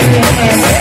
Yeah.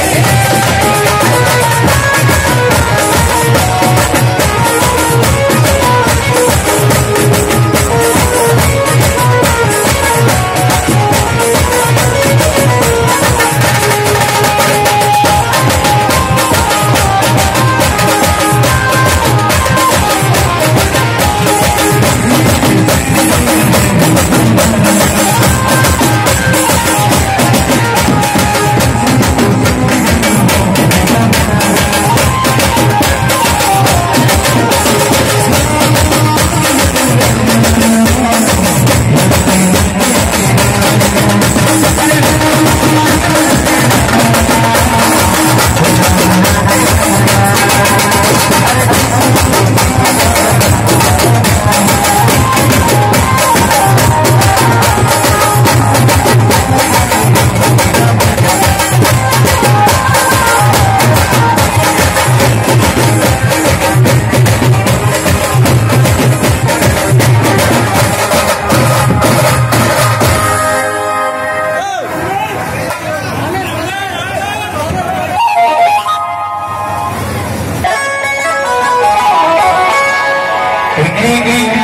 Yeah.